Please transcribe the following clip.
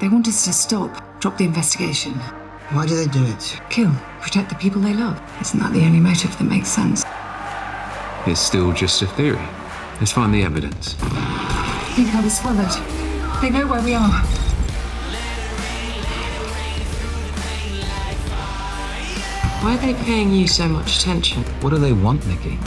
They want us to stop, drop the investigation. Why do they do it? Kill, protect the people they love. Isn't that the only motive that makes sense? It's still just a theory. Let's find the evidence. I think I was swallowed. They know where we are. Why are they paying you so much attention? What do they want, Nikki?